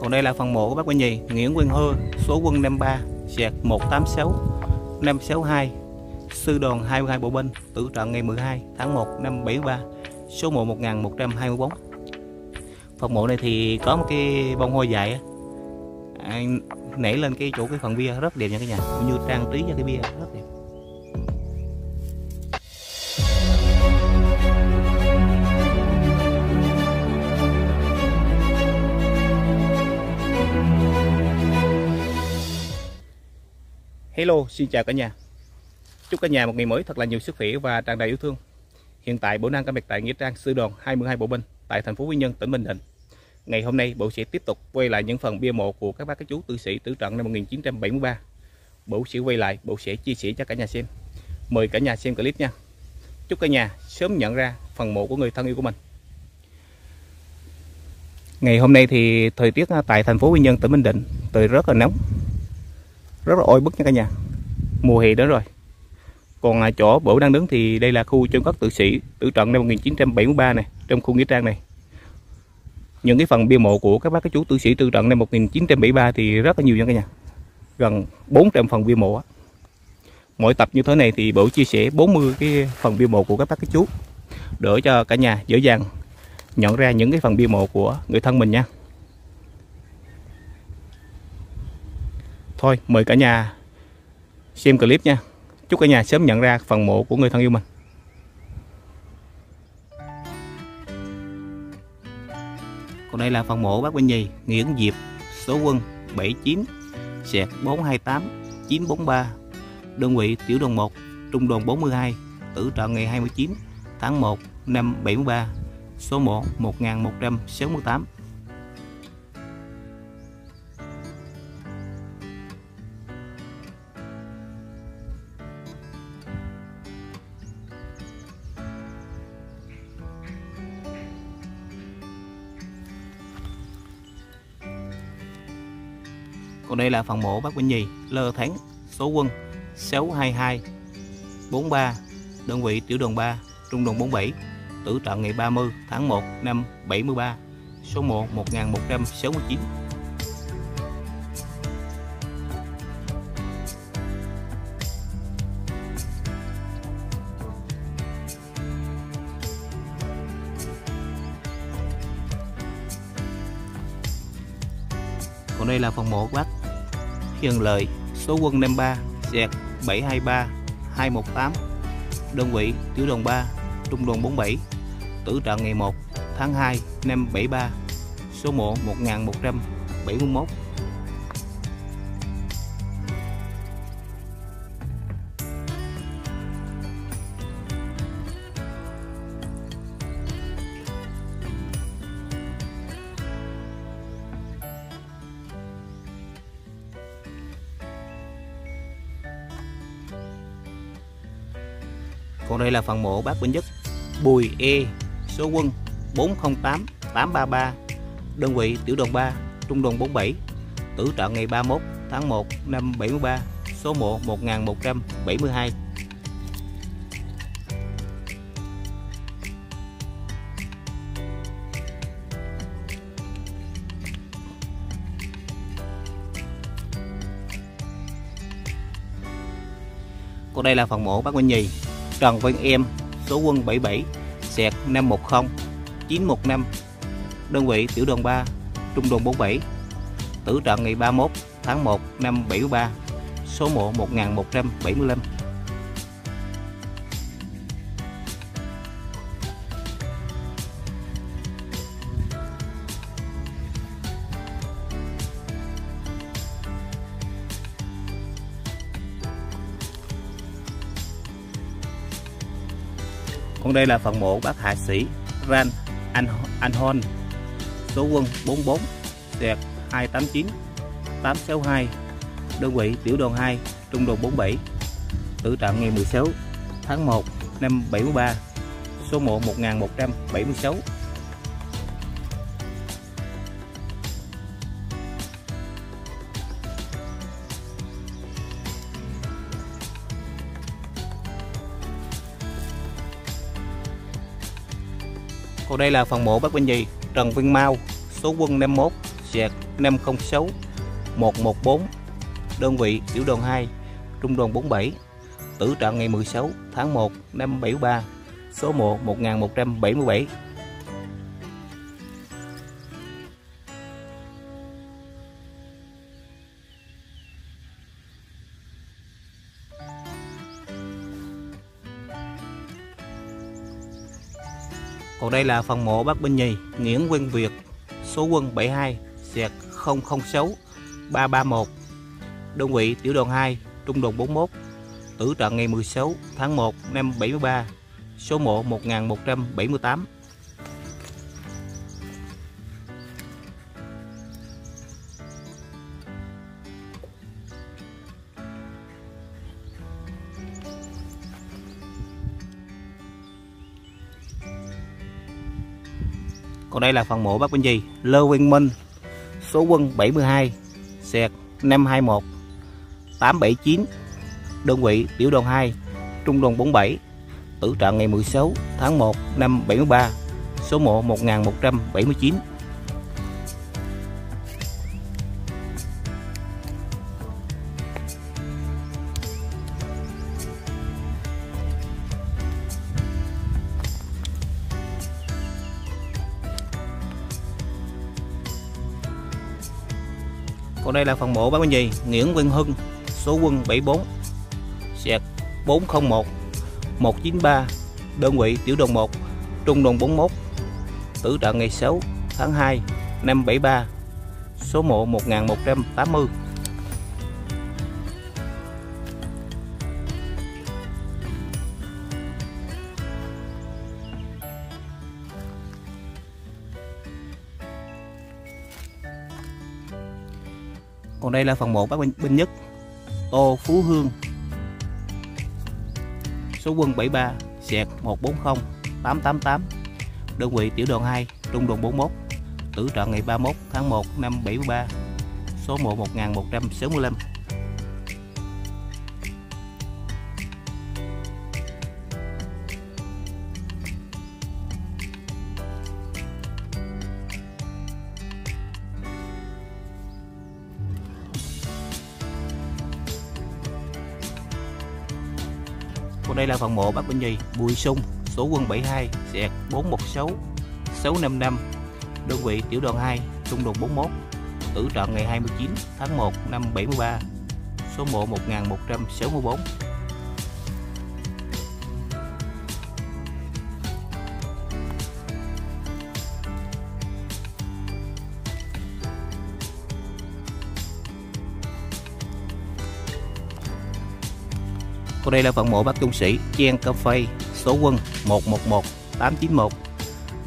Còn đây là phần mộ của bác Quang Nhì, Nguyễn Quang Hơ, số quân 53, sẹt 186, 562, sư đoàn 22 bộ binh, tử trận ngày 12 tháng 1 năm 73, số mộ 1124. Phần mộ này thì có một cái bông hoa dại nảy lên cái chỗ cái phần bia rất đẹp nha cả nhà, cũng như trang trí cho cái bia rất đẹp. Hello, xin chào cả nhà. Chúc cả nhà một ngày mới thật là nhiều sức khỏe và tràn đầy yêu thương. Hiện tại Bộ đang có mặt tại nghĩa trang sư đoàn 22 Bộ binh tại thành phố Quy Nhơn, tỉnh Bình Định. Ngày hôm nay Bộ sẽ tiếp tục quay lại những phần bia mộ của các bác các chú tử sĩ tử trận năm 1973. Bộ sẽ quay lại, Bộ sẽ chia sẻ cho cả nhà xem. Mời cả nhà xem clip nha. Chúc cả nhà sớm nhận ra phần mộ của người thân yêu của mình. Ngày hôm nay thì thời tiết tại thành phố Quy Nhơn, tỉnh Bình Định, trời rất là nóng, rất là oi bức nha cả nhà. Mùa hè đến rồi. Còn à, chỗ bổ đang đứng thì đây là khu chôn cất tự sĩ tử trận năm 1973 này trong khu nghĩa trang này. Những cái phần bia mộ của các bác các chú tử sĩ tử trận năm 1973 thì rất là nhiều nha cả nhà. Gần 400 phần bia mộ mỗi tập như thế này thì bộ chia sẻ 40 cái phần bia mộ của các bác các chú để cho cả nhà dễ dàng nhận ra những cái phần bia mộ của người thân mình nha. Thôi, mời cả nhà xem clip nha. Chúc cả nhà sớm nhận ra phần mộ của người thân yêu mình. Còn đây là phần mộ bác Minh Nhì, Nguyễn Diệp, số quân 79 sẹt 428 943 đơn vị tiểu đoàn 1 trung đoàn 42 tử trận ngày 29 tháng 1 năm 73 số mộ 1168 Còn đây là phần mộ bác Vĩnh Nhì, Lơ Thắng, số quân 622 43, đơn vị tiểu đoàn 3, trung đoàn 47, tử trận ngày 30 tháng 1 năm 73, số mộ 1169. Còn đây là phần mộ của bác Hiền Lợi, số quân 53, dẹt 723 218, đơn vị tiểu đoàn 3, trung đoàn 47, tử trận ngày 1 tháng 2 năm 73, số mộ 1171. Còn đây là phần mộ bác Vĩnh Nhất. Bùi E số quân 408 833 đơn vị tiểu đoàn 3 trung đoàn 47 tử trận ngày 31 tháng 1 năm 73 số mộ 1172 Còn đây là phần mộ bác Minh Nhì. Trần Văn Em, số quân 77, sẹt 510, 915, đơn vị tiểu đoàn 3, trung đoàn 47, tử trận ngày 31 tháng 1 năm 73, số mộ 1175. Còn đây là phần mộ bác hạ sĩ Ran Anh Anh Hon số quân 44 đẹp 289 862 đơn vị tiểu đoàn 2 trung đoàn 47 tử trận ngày 16 tháng 1 năm 73 số mộ 1176 Còn đây là phần mộ bác Vinh Dì, Trần Vinh Mau số quân 51 sẹt 506 114 đơn vị tiểu đoàn 2 trung đoàn 47 tử trận ngày 16 tháng 1 năm 73 số mộ 1177 đây là phần mộ bác binh nhì Nguyễn Quân Việt, số quân 72 sẹt 006 331 đơn vị tiểu đoàn 2 trung đoàn 41 tử trận ngày 16 tháng 1 năm 73 số mộ 1178 Còn đây là phần mộ bác binh Dì Lơ Nguyên Minh, số quân 72 Xẹt 521 879 đơn vị tiểu đoàn 2 trung đoàn 47 tử trạng ngày 16 tháng 1 năm 73 số mộ 1179 đây là phần mộ bác Minh gì? Nguyễn Văn Hưng, số quân 74 sẹt 401 193 đơn vị tiểu đoàn 1 trung đoàn 41 tử trận ngày 6 tháng 2 năm 73 số mộ 1180 còn đây là phần mộ bác binh, binh nhất. Tô Phú Hương. Số quân 73 sẹt 140 888 đơn vị tiểu đoàn 2 trung đoàn 41 tử trận ngày 31 tháng 1 năm 73 số mộ 1165 Còn đây là phần mộ bác binh nhì Bùi Sung, số quân 72, sẹt 416, 655, đơn vị tiểu đoàn 2, trung đoàn 41, tử trận ngày 29 tháng 1 năm 73, số mộ 1164. Còn đây là phần mộ bác trung sĩ Chen cà phê, số quân 111 891,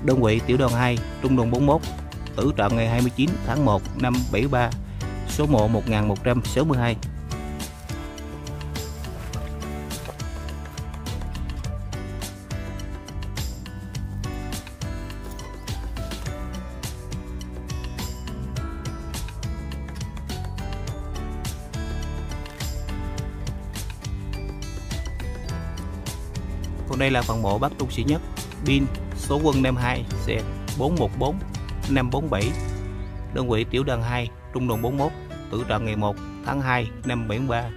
đơn vị tiểu đoàn 2, trung đoàn 41, tử trận ngày 29 tháng 1 năm 73, số mộ 1162. Đây là phần mộ bác trung sĩ nhất. Pin số quân Nam 2 xe 414 547 đơn vị tiểu đoàn 2 trung đoàn 41 tử trận ngày 1 tháng 2 năm 73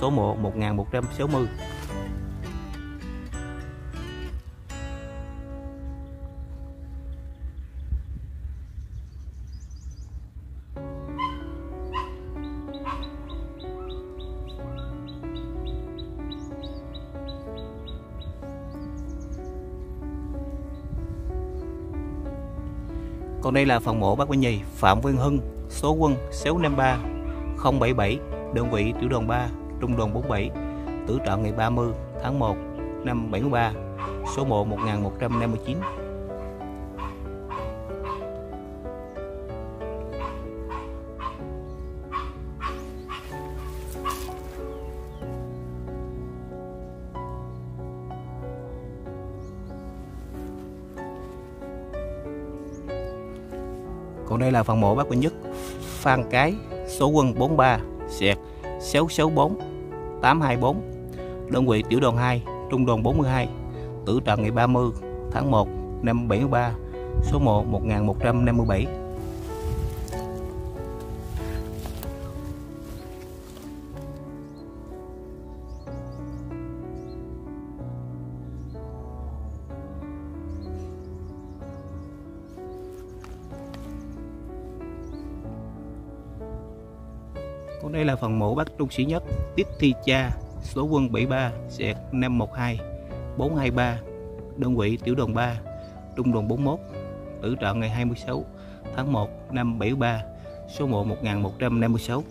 số mộ 1160 Còn đây là phần mộ bác Quang Nhì, Phạm Văn Hưng, số quân 653 077 đơn vị tiểu đoàn 3 trung đoàn 47 tử trận ngày 30 tháng 1 năm 73 số mộ 1159 là phần mộ bác Quỳnh Nhất. Phan Cái, số quân 43 sẹt 664 824 đơn vị tiểu đoàn 2 trung đoàn 42 tử trận ngày 30 tháng 1 năm 73 số mộ 1157 Còn đây là phần mộ bác trung sĩ nhất. Tiết Thi Cha, số quân 73 sẹt 512 423 đơn vị tiểu đoàn 3 trung đoàn 41 tử trận ngày 26 tháng 1 năm 73 số mộ 1156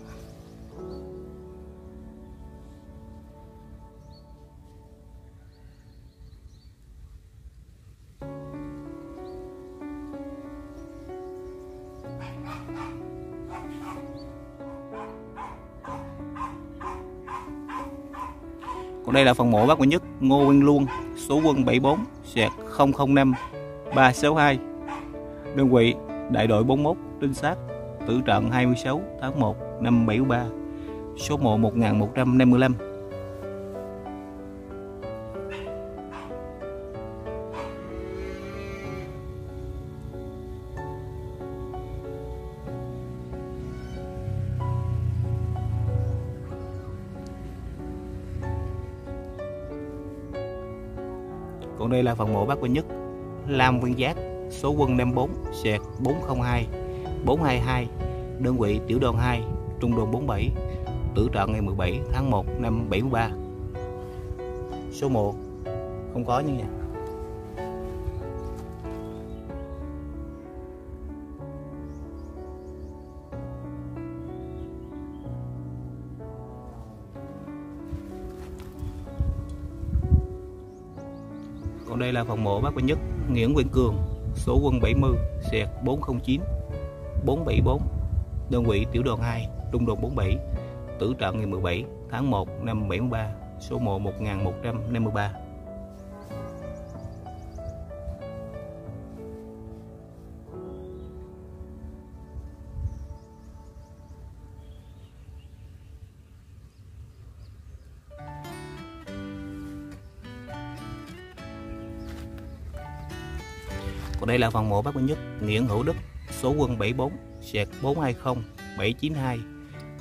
Còn đây là phần mộ bác Nguyễn Nhất, Ngô Nguyên Luân số quân 74 sẹt 005 362 đơn vị, đại đội 41 trinh sát, tử trận 26 tháng 1 năm 73 số mộ 1155 đây là phần mộ bác Quỳnh Nhất. Lam Nguyên Giác, số quân 54 sẹt 402 422 đơn vị tiểu đoàn 2 trung đoàn 47 tử trận ngày 17 tháng 1 năm 73 số 1 không có như vậy Còn đây là phòng mộ bác Quỳnh Nhất, Nguyễn Quỳnh Cường, số quân 70 Xẹt 409 474 đơn vị tiểu đoàn 2 trung đoàn 47 tử trận ngày 17 tháng 1 năm 73 số mộ 1153 đây là phần mộ bác minh Nhất, Nguyễn Hữu Đức, số quân 74 sẹt 420 792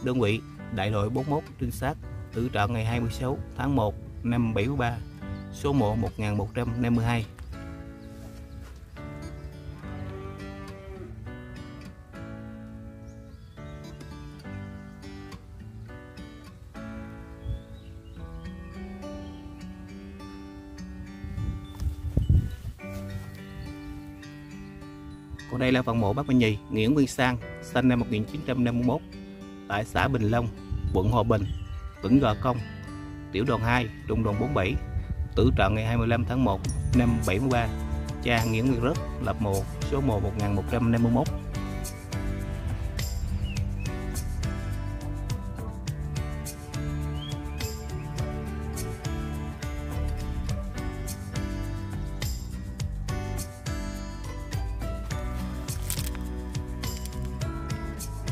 đơn vị, đại đội 41 trinh sát, tử trận ngày 26 tháng 1 năm 73 số mộ 1152 Còn đây là phần mộ bác Minh Nhì, Nguyễn Nguyên Sang, sinh năm 1951, tại xã Bình Long, quận Hòa Bình, tỉnh Gò Công, tiểu đoàn 2, trung đoàn 47, tử trận ngày 25 tháng 1 năm 73, cha Nguyễn Nguyên rất lập mộ số mộ 1151.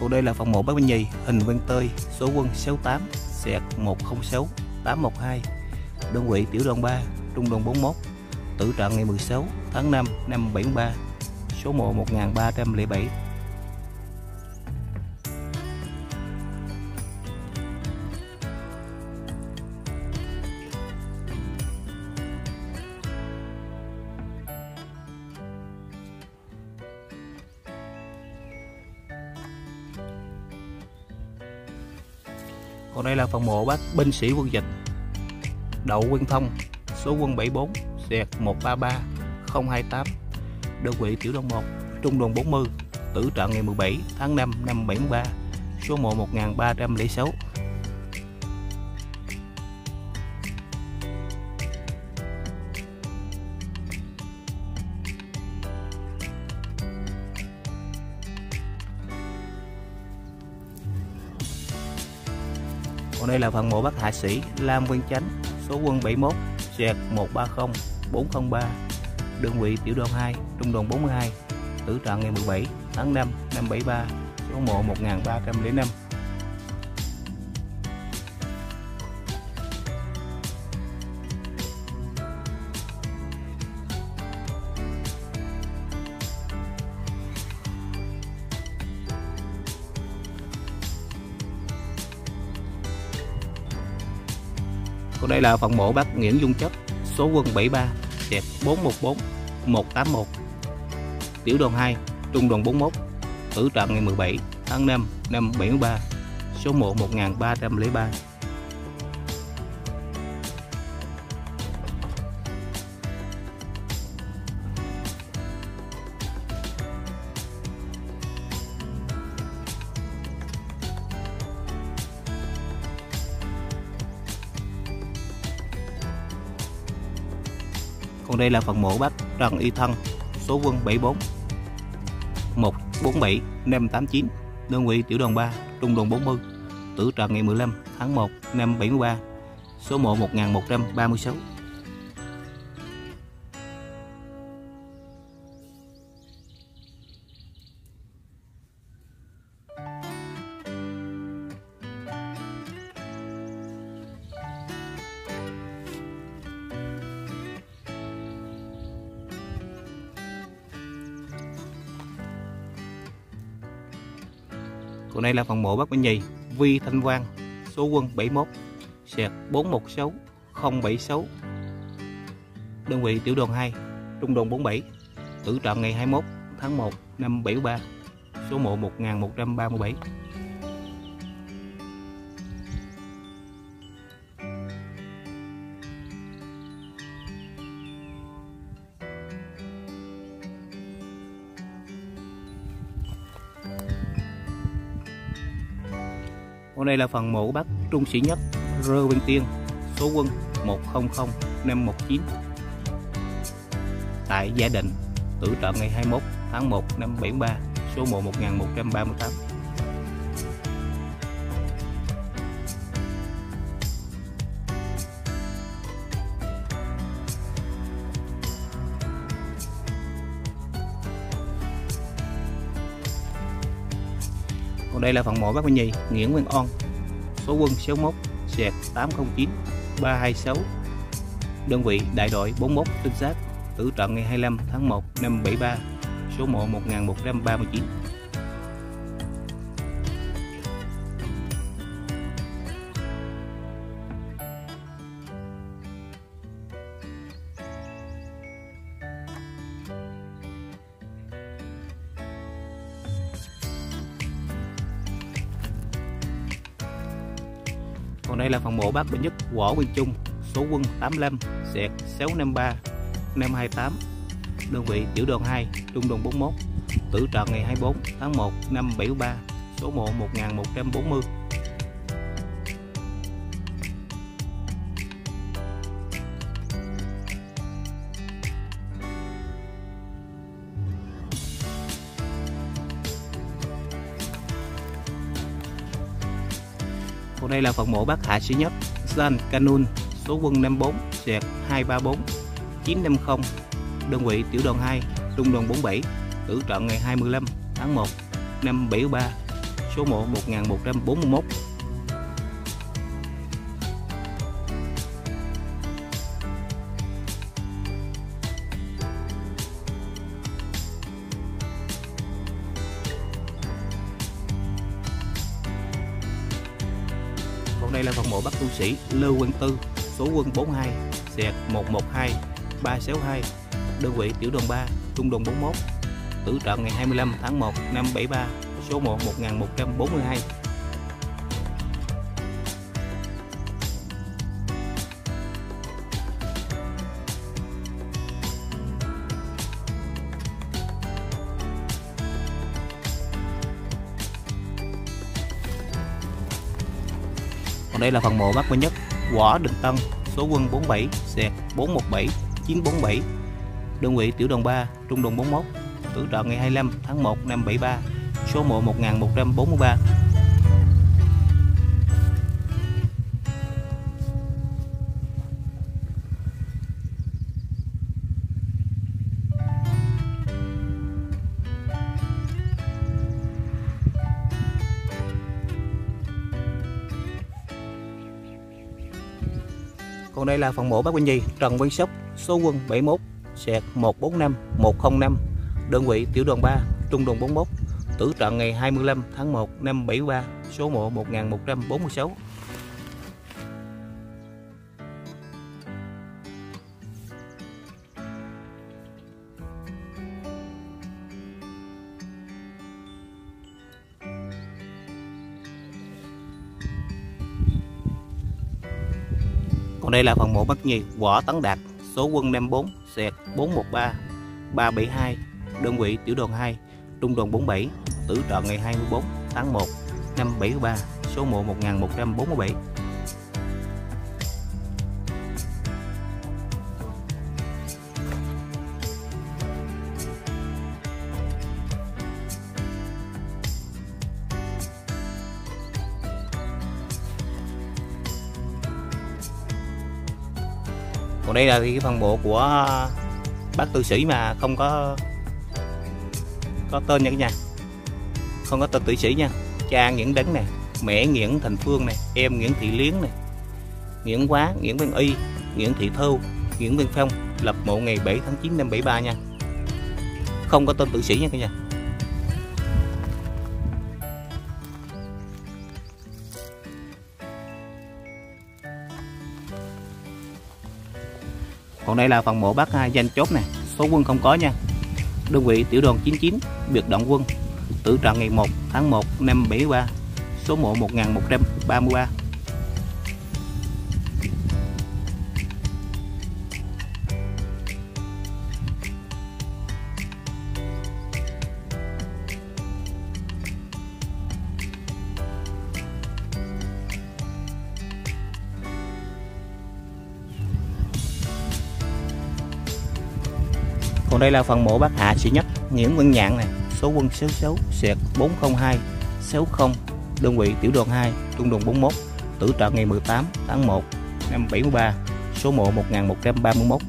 Còn đây là phòng mộ bác Minh Nhì, hình Văn Tơi, số quân 68, sẹt 106 812, đơn vị tiểu đoàn 3, trung đoàn 41, tử trận ngày 16 tháng 5 năm 73, số mộ 1307. Phòng phần mộ bác binh sĩ quân dịch. Đậu Quân Thông, số quân 74 dẹt 133 028 đơn vị tiểu đoàn 1 trung đoàn 40 tử trận ngày 17 tháng 5 năm 73 số mộ 1306 Còn đây là phần mộ bác hạ sĩ Lam Văn Chánh, số quân 71, sẹt 130 403, đơn vị tiểu đoàn 2, trung đoàn 42, tử trận ngày 17 tháng 5 năm 73, số mộ 1305. Còn đây là phần mộ bác Nguyễn Dung Chất số quân 73, đẹp 414 181. Tiểu đoàn 2, trung đoàn 41, tử trận ngày 17 tháng 5 năm 73, số mộ 1303. Còn đây là phần mộ bác Trần Y Thân, số quân 74 147 589, đơn vị tiểu đoàn 3, trung đoàn 40, tử trận ngày 15 tháng 1 năm 73, số mộ 1136. Đây là phần mộ bác Minh Nhì, Vi Thanh Quang, số quân 71, sẹt 416 076. Đơn vị tiểu đoàn 2, trung đoàn 47, tử trận ngày 21 tháng 1 năm 73, số mộ 1137. Còn đây là phần mộ bác trung sĩ nhất Rơ Văn Tiên, số quân 100 519 tại Gia Định, tử trận ngày 21 tháng 1 năm 73, số mộ 1138. Còn đây là phần mộ bác Minh Nhì, Nguyễn Nguyên On, số quân 61, sẹt 809 326, đơn vị đại đội 41 trinh sát, tử trận ngày 25 tháng 1 năm 73, số mộ 1139. Còn đây là phần mộ bác Bình Nhất Võ Nguyên Trung, số quân 85, sẹt 653, 528, đơn vị tiểu đoàn 2, trung đoàn 41, tử trận ngày 24 tháng 1 năm 73, số mộ 1140. Đây là phần mộ bác hạ sĩ nhất San Canun, số quân 54, sẹt 234, 950, đơn vị tiểu đoàn 2, trung đoàn 47, tử trận ngày 25 tháng 1 năm 73, số mộ 1141. Sĩ Lưu Quang Tư, số quân 42, xẹt 112, 362, đơn vị tiểu đoàn 3, trung đoàn 41, tử trận ngày 25 tháng 1 năm 73, số 1 1142. Còn đây là phần mộ bác Minh Nhất, Võ Đình Tân, số quân 47, xe 417, 947, đơn vị tiểu đoàn 3, trung đoàn 41, tử trận ngày 25 tháng 1 năm 73, số mộ 1143. Đây là phần mộ bác Quỳnh Nhi, Trần Văn Sóc, số quân 71, sẹt 145, 105, đơn vị tiểu đoàn 3, trung đoàn 41, tử trận ngày 25 tháng 1 năm 73, số mộ 1146. Đây là phần mộ bất nhi võ tấn đạt, số quân 54 sẹt 413 372 đơn vị tiểu đoàn 2 trung đoàn 47 tử trận ngày 24 tháng 1 năm 73 số mộ 1147 còn đây là cái phần bộ của à, bác tư sĩ mà không có có tên nha cả nhà. Không có tên tử sĩ nha. Cha Nguyễn Đấng nè, mẹ Nguyễn Thành Phương nè, em Nguyễn Thị Liến nè, Nguyễn Quá, Nguyễn Văn Y, Nguyễn Thị Thâu Nguyễn Văn Phong, lập mộ ngày 7 tháng 9 năm 73 nha. Không có tên tử sĩ nha cả nhà. Còn đây là phần mộ bác à, danh chốt nè. Số quân không có nha. Đơn vị tiểu đoàn 99 biệt động quân. Tử trận ngày 1 tháng 1 năm 73 số mộ 1133 còn đây là phần mộ bác hạ sĩ nhất, Nguyễn Văn Nhạn này. Số quân 66 sẹt 402 60 đơn vị tiểu đoàn 2 trung đoàn 41 tử trận ngày 18 tháng 1 năm 73 số mộ 1131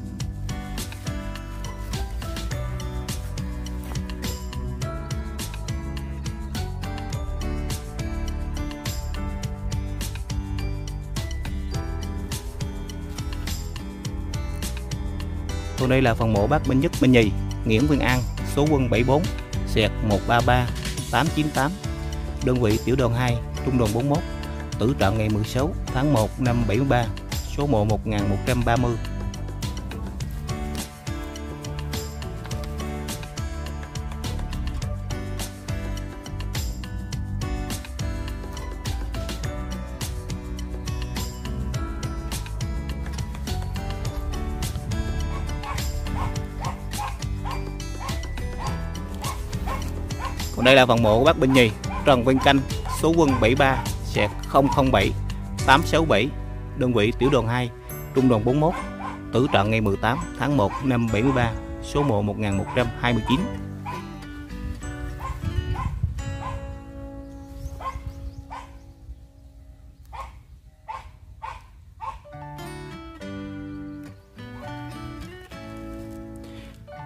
Còn đây là phần mộ bác binh nhất binh nhì. Nguyễn Văn An, số quân 74 xẹt 133 898 đơn vị tiểu đoàn 2 trung đoàn 41 tử trận ngày 16 tháng 1 năm 73 số mộ 1130 đây là phần mộ của bác Bình Nhì. Trần Văn Canh, số quân 73 sẹt 007 867 đơn vị tiểu đoàn 2 trung đoàn 41 tử trận ngày 18 tháng 1 năm 73 số mộ 1129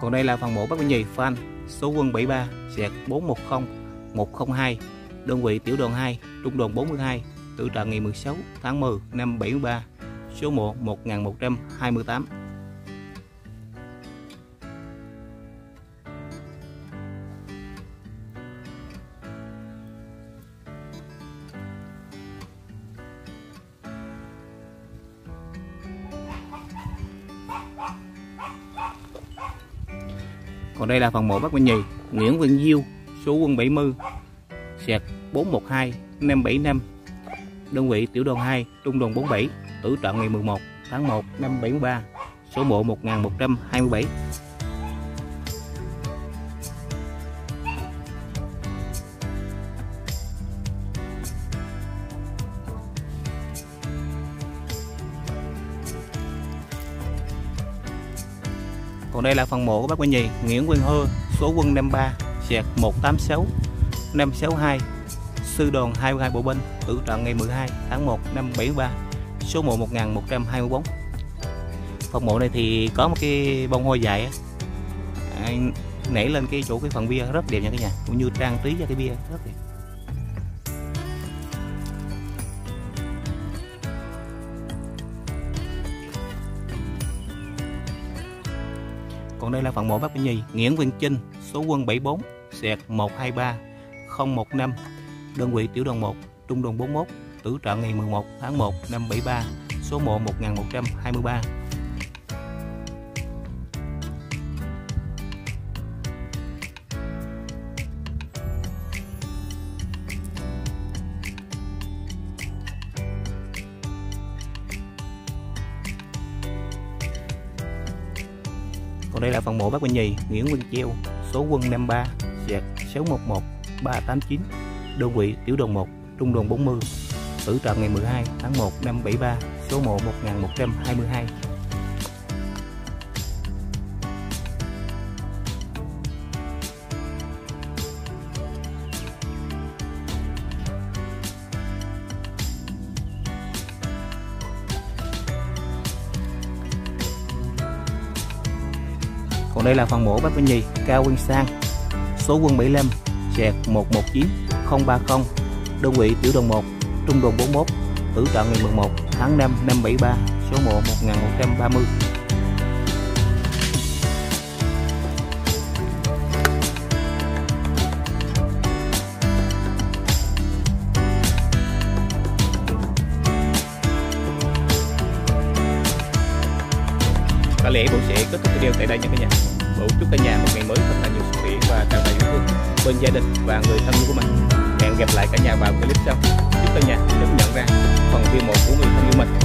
Còn đây là phần mộ bác binh Nhì Phan. Số quân 73 sẹt 410 102 đơn vị tiểu đoàn 2 trung đoàn 42 tự trận ngày 16 tháng 10 năm 73 số mộ 1128 đây là phần mộ bác Minh Nhì, Nguyễn Văn Diêu, số quân 70 sẹt 412 575 đơn vị tiểu đoàn 2 trung đoàn 47 tử trận ngày 11 tháng 1 năm 73 số mộ 1127 Còn đây là phần mộ của bác Minh Nhì Nguyễn Quang Hơ số quân 53 sẹt 186 562 sư đoàn 22 bộ binh tử trận ngày 12 tháng 1 năm 73 số mộ 1124 phần mộ này thì có một cái bông hoa dài à, nảy lên cái chỗ cái phần bia rất đẹp nha cả nhà cũng như trang trí cho cái bia rất đẹp. Còn đây là phần mộ bác Bình Nhi. Nguyễn Văn Chinh, số quân 74 sẹt 123 015 đơn vị tiểu đoàn 1 trung đoàn 41 tử trận ngày 11 tháng 1 năm 73 số mộ 1123 mộ bác Minh Nhì, Nguyễn Nguyên Treo số quân 53 dẹt 611 389 đơn vị tiểu đoàn 1 trung đoàn 40 tử trận ngày 12 tháng 1 năm 73 số mộ 1122 còn đây là phần mổ bác Vinh Nhì Cao Nguyên Sang. Số quân 75 chẹt 119 030 đơn vị tiểu đoàn 1 trung đoàn 41 tử trận ngày 11 tháng 5 năm 73 số mộ 1130 có lẽ bộ sẽ kết thúc video tại đây nha các nhà. Bên gia đình và người thân của mình. Hẹn gặp lại cả nhà vào clip sau. Chúc cả nhà chấp nhận ra phần video một của người thân yêu mình.